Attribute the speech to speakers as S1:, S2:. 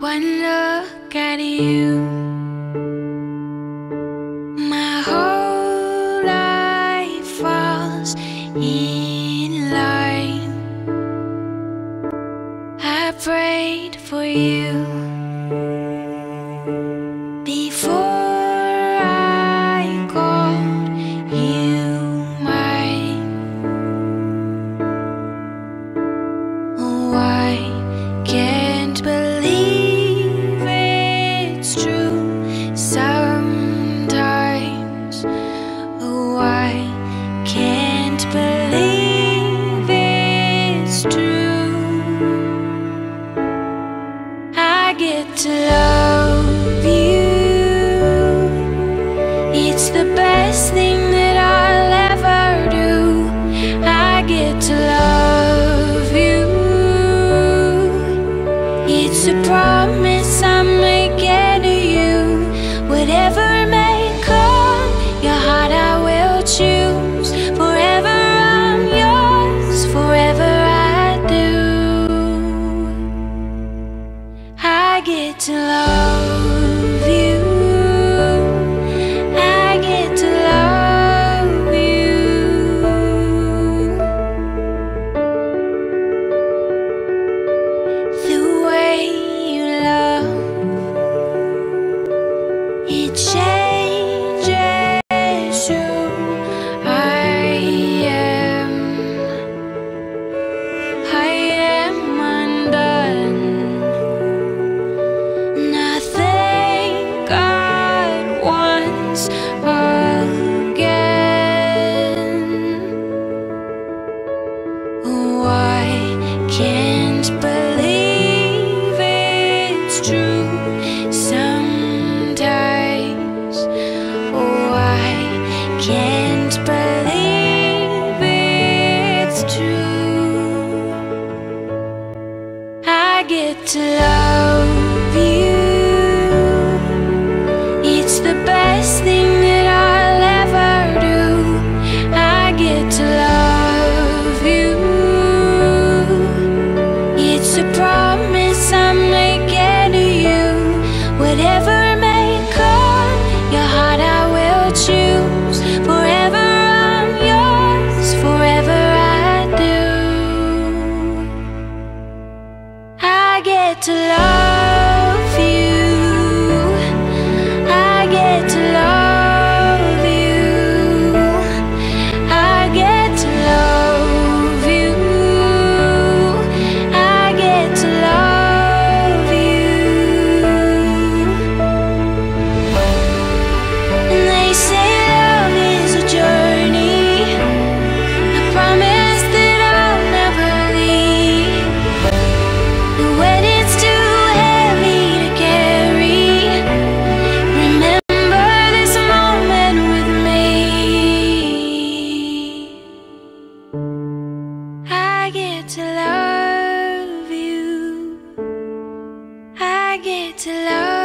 S1: One look at you, my whole life falls in line. I prayed for you. to love. It's love. I get to love I get to love you. I get to love.